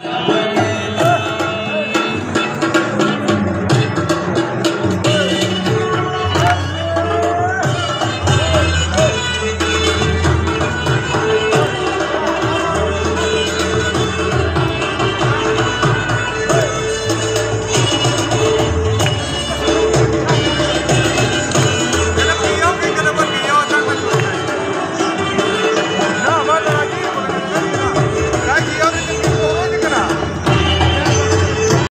Yeah.